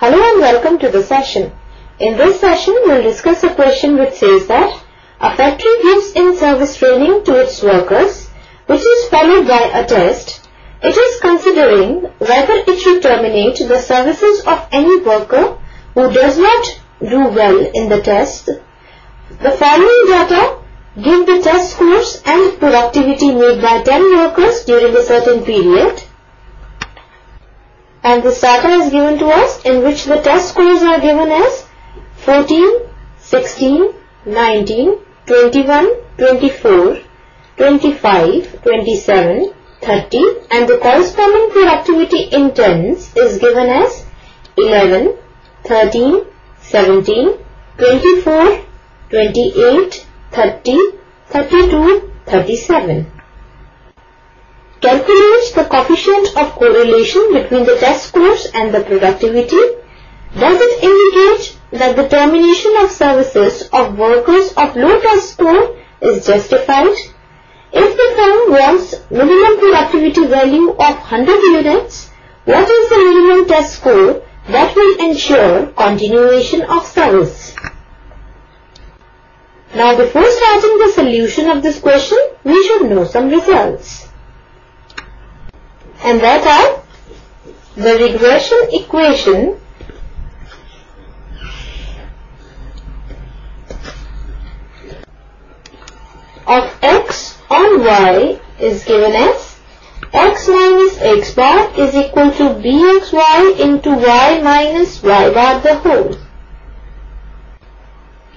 Hello and welcome to the session. In this session, we'll discuss a question which says that a factory gives in-service training to its workers, which is followed by a test. It is considering whether it should terminate the services of any worker who does not do well in the test. The following data give the test scores and productivity made by 10 workers during a certain period and the data is given to us in which the test scores are given as 14, 16, 19, 21, 24, 25, 27, 30 and the corresponding productivity in tens is given as 11, 13, 17, 24, 28, 30, 32, 37. Calculate the coefficient of correlation between the test scores and the productivity. Does it indicate that the termination of services of workers of low test score is justified? If the firm wants minimum productivity value of 100 units, what is the minimum test score that will ensure continuation of service? Now before starting the solution of this question, we should know some results and that are the regression equation of x on y is given as x minus x bar is equal to bxy into y minus y bar the whole.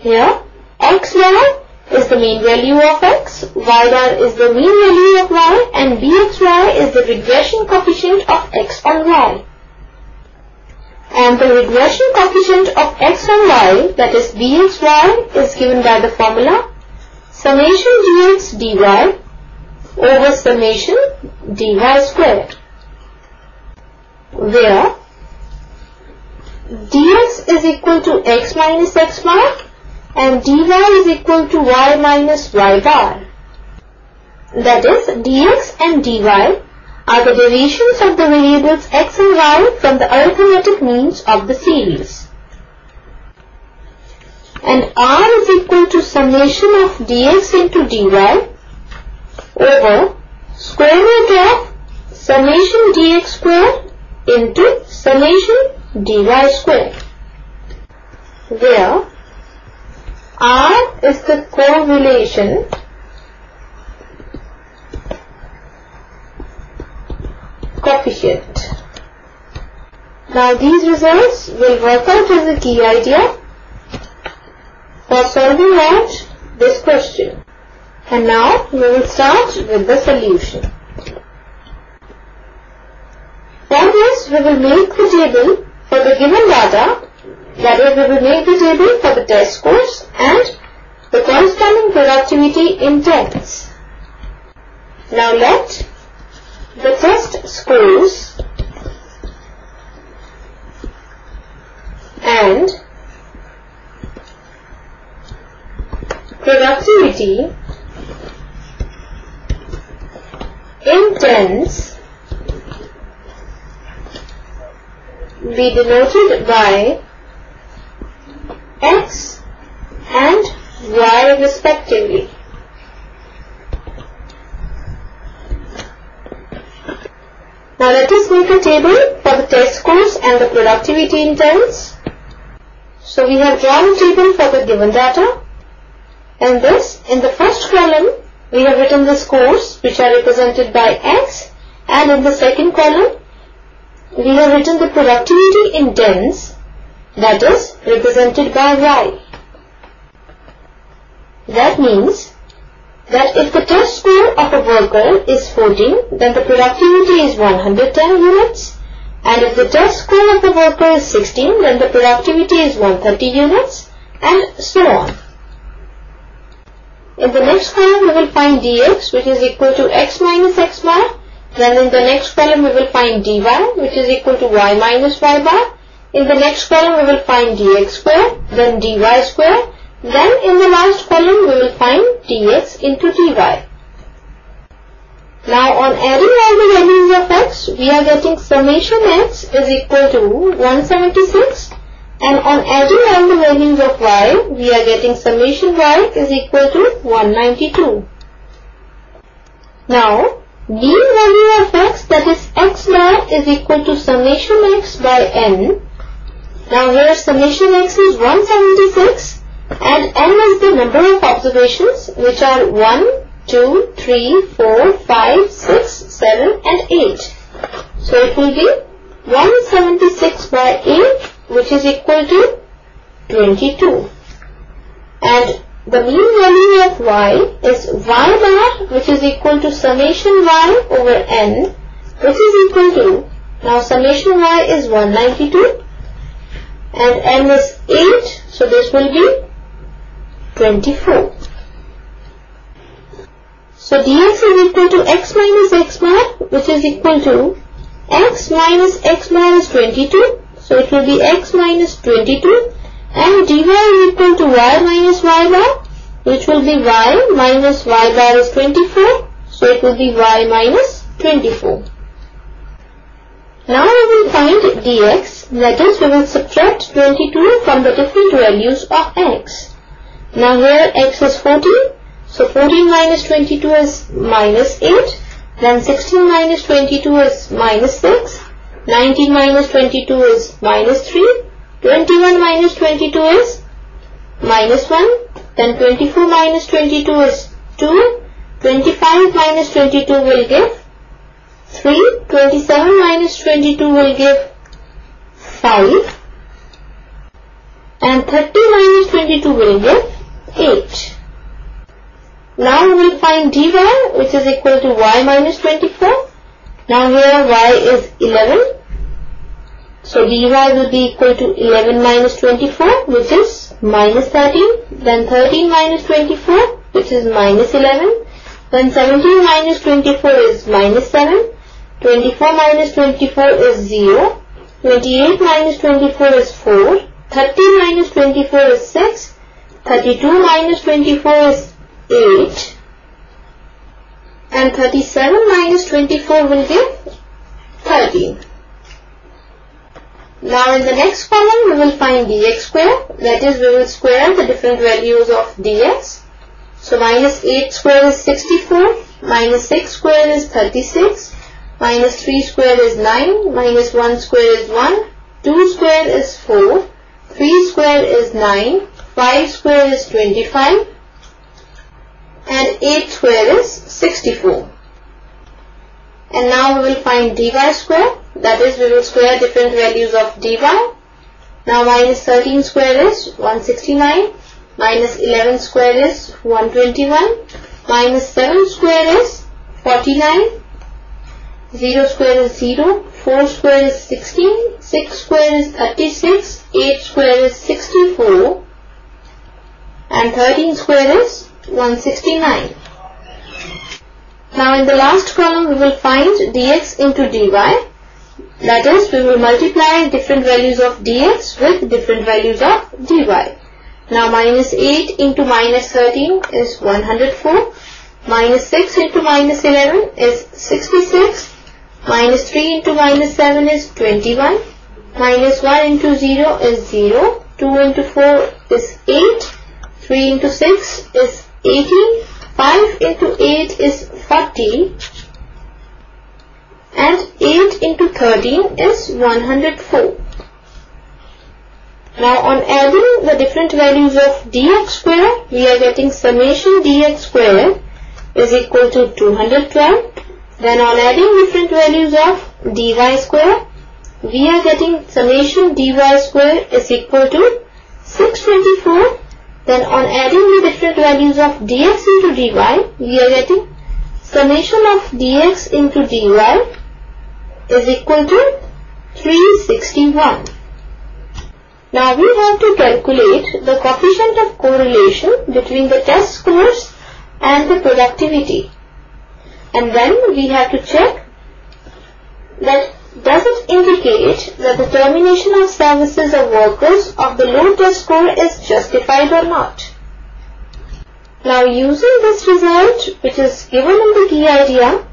Here x bar the mean value of x, y bar is the mean value of y and bxy is the regression coefficient of x on y. And the regression coefficient of x on y that is bxy is given by the formula summation dx dy over summation dy squared where dx is equal to x minus x bar and dy is equal to y minus y bar. That is, dx and dy are the derivations of the variables x and y from the arithmetic means of the series. And r is equal to summation of dx into dy over square root of summation dx square into summation dy square. Where is the correlation coefficient. Now these results will work out as a key idea for solving out this question. And now we will start with the solution. For this we will make the table for the given data that is, we will make the table for the test scores and the corresponding productivity in tens. Now let the test scores and productivity in tens be denoted by x and y respectively. Now let us make a table for the test scores and the productivity in tens. So we have drawn a table for the given data and this in the first column we have written the scores which are represented by x and in the second column we have written the productivity in tens that is represented by y. That means that if the test score of a worker is 14, then the productivity is 110 units. And if the test score of the worker is 16, then the productivity is 130 units and so on. In the next column we will find dx which is equal to x minus x bar. Then in the next column we will find dy which is equal to y minus y bar. In the next column we will find dx square, then dy square, then in the last column we will find dx into dy. Now on adding all the values of x, we are getting summation x is equal to 176 and on adding all the values of y, we are getting summation y is equal to 192. Now, mean value of x that is x bar is equal to summation x by n. Now here summation x is 176 and n is the number of observations which are 1, 2, 3, 4, 5, 6, 7 and 8. So it will be 176 by 8 which is equal to 22. And the mean value of y is y bar which is equal to summation y over n which is equal to, now summation y is 192 and n is 8 so this will be 24. So dx is equal to x minus x bar which is equal to x minus x bar is 22 so it will be x minus 22 and dy is equal to y minus y bar which will be y minus y bar is 24 so it will be y minus 24. Now we will find dx that is we will subtract 22 from the different values of x. Now here x is 14 so 14 minus 22 is minus 8 then 16 minus 22 is minus 6 19 minus 22 is minus 3 21 minus 22 is minus 1 then 24 minus 22 is 2 25 minus 22 will give 3 27 minus 22 will give 5 and 30 minus 22 will give 8 now we will find dy which is equal to y minus 24 now here y is 11 so dy will be equal to 11 minus 24 which is minus 13. Then 13 minus 24 which is minus 11. Then 17 minus 24 is minus 7. 24 minus 24 is 0. 28 minus 24 is 4. 30 minus 24 is 6. 32 minus 24 is 8. And 37 minus 24 will give 13. Now in the next column we will find dx square that is we will square the different values of dx. So minus 8 square is 64, minus 6 square is 36, minus 3 square is 9, minus 1 square is 1, 2 square is 4, 3 square is 9, 5 square is 25 and 8 square is 64. And now we will find dy square that is, we will square different values of dy. Now minus 13 square is 169. Minus 11 square is 121. Minus 7 square is 49. 0 square is 0. 4 square is 16. 6 square is 36. 8 square is 64. And 13 square is 169. Now in the last column we will find dx into dy. That is, we will multiply different values of dx with different values of dy. Now minus 8 into minus 13 is 104. Minus 6 into minus 11 is 66. Minus 3 into minus 7 is 21. Minus 1 into 0 is 0. 2 into 4 is 8. 3 into 6 is 18. 5 into 8 is 40 and 8 into 13 is 104. Now on adding the different values of dx square, we are getting summation dx square is equal to 212. Then on adding different values of dy square, we are getting summation dy square is equal to 624. Then on adding the different values of dx into dy, we are getting summation of dx into dy is equal to 361. Now we have to calculate the coefficient of correlation between the test scores and the productivity. And then we have to check that does it indicate that the termination of services of workers of the low test score is justified or not? Now using this result which is given in the key idea,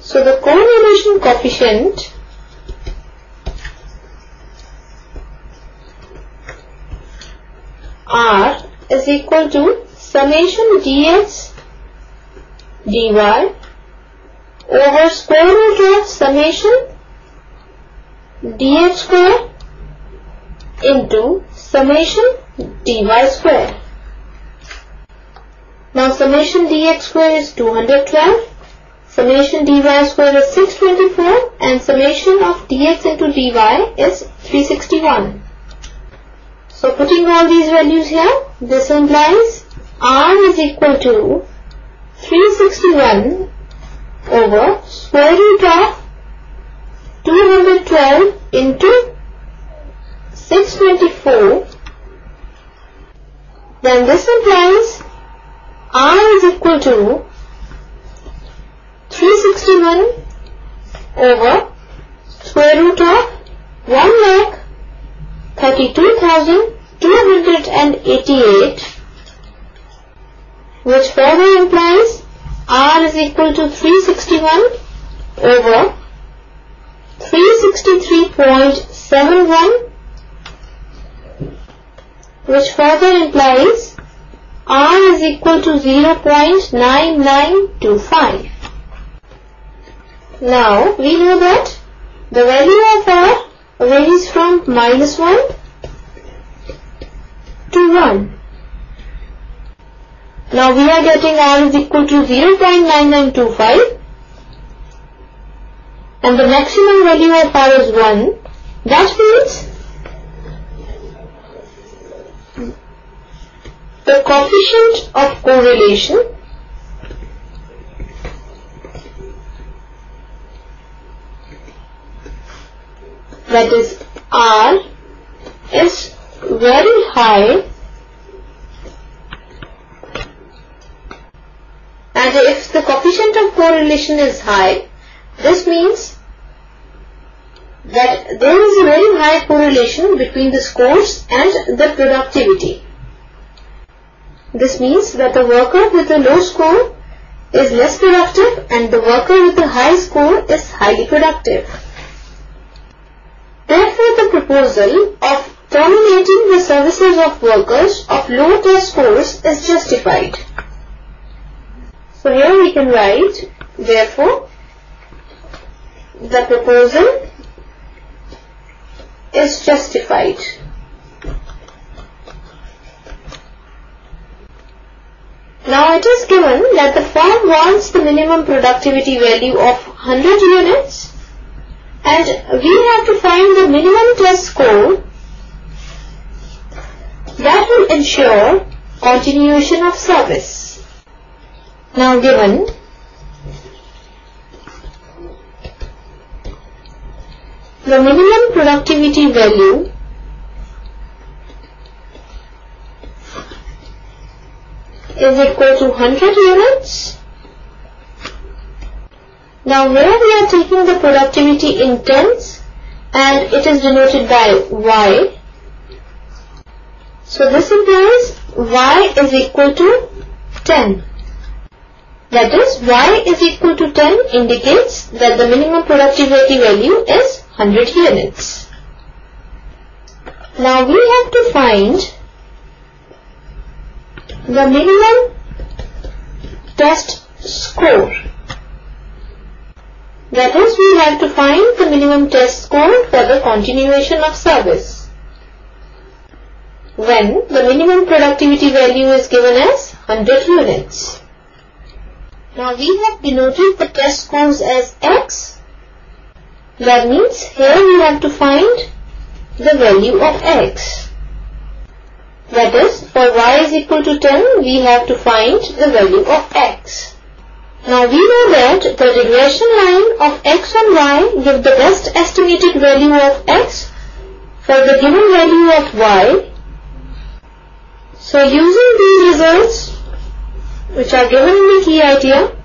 so the correlation coefficient R is equal to summation dx dy over square root of summation dx square into summation dy square. Now summation dx square is 212, summation dy square is 624 and summation of dx into dy is 361. So putting all these values here, this implies r is equal to 361 over square root of 212 into 624 then this implies r is equal to 361 over square root of 1 lakh 32,288 which further implies R is equal to 361 over 363.71 which further implies R is equal to 0.9925. Now we know that the value of R varies from minus 1 to 1. Now we are getting R is equal to 0.9925 and the maximum value of R is 1. That means the coefficient of correlation that is R is very high and if the coefficient of correlation is high this means that there is a very high correlation between the scores and the productivity. This means that the worker with a low score is less productive and the worker with a high score is highly productive. Therefore, the proposal of terminating the services of workers of low test scores is justified. So here we can write, therefore, the proposal is justified. Now it is given that the firm wants the minimum productivity value of 100 units and we have to find the minimum test score that will ensure continuation of service. Now given the minimum productivity value is equal to 100 units. Now here we are taking the productivity in tens and it is denoted by Y. So this implies Y is equal to 10. That is Y is equal to 10 indicates that the minimum productivity value is 100 units. Now we have to find the minimum test score. That is, we have to find the minimum test score for the continuation of service. When the minimum productivity value is given as 100 units. Now we have denoted the test scores as X. That means here we have to find the value of X. That is, for y is equal to 10, we have to find the value of x. Now we know that the regression line of x and y give the best estimated value of x for the given value of y. So using these results, which are given in the key idea,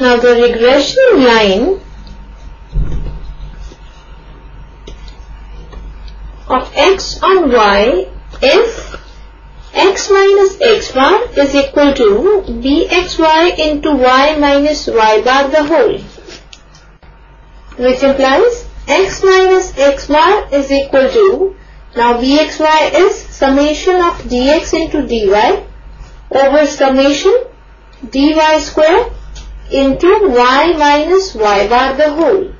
now the regression line of x on y if x minus x bar is equal to bxy into y minus y bar the whole which implies x minus x bar is equal to now bxy is summation of dx into dy over summation dy square into y minus y bar the whole.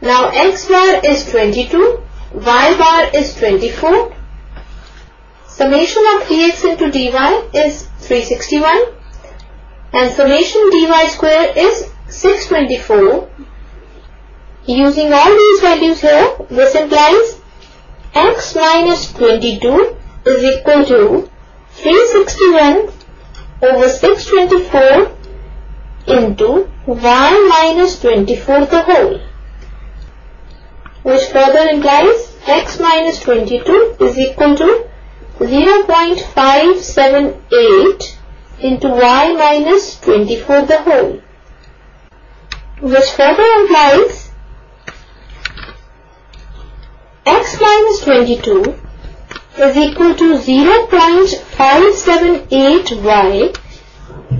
Now x bar is 22, y bar is 24. Summation of dx into dy is 361 and summation dy square is 624. Using all these values here, this implies x minus 22 is equal to 361 over 624 into y minus 24 the whole which further implies x minus 22 is equal to 0.578 into y minus 24 the whole which further implies x minus 22 is equal to 0.578y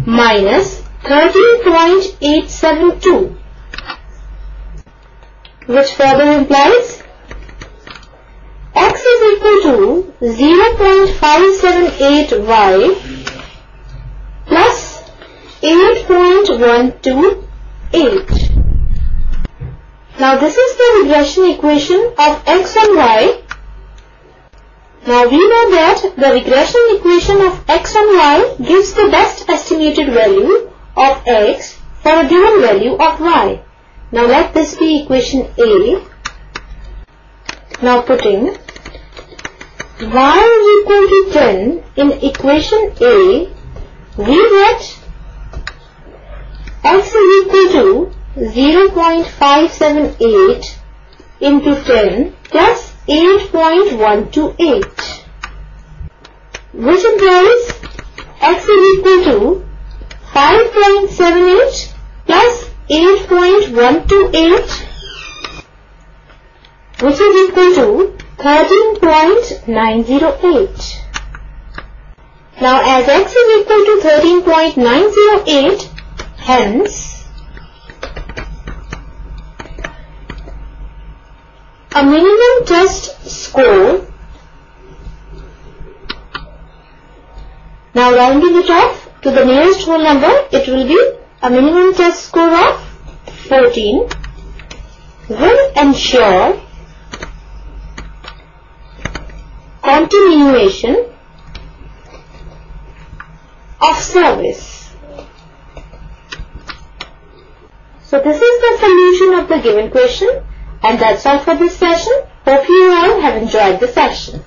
minus 13.872 which further implies x is equal to 0.578y plus 8.128. Now this is the regression equation of x and y. Now we know that the regression equation of x and y gives the best estimated value of x for a given value of y. Now let this be equation A. Now putting y equal to 10 in equation A, we get x is equal to 0.578 into 10 plus 8.128 which implies x is equal to 5.78 plus 8.128 which is equal to 13.908. Now as x is equal to 13.908 hence a minimum test score. Now rounding it off to the nearest whole number it will be a minimum test score of 14 will ensure continuation of service. So this is the solution of the given question and that's all for this session. Hope you all have enjoyed the session.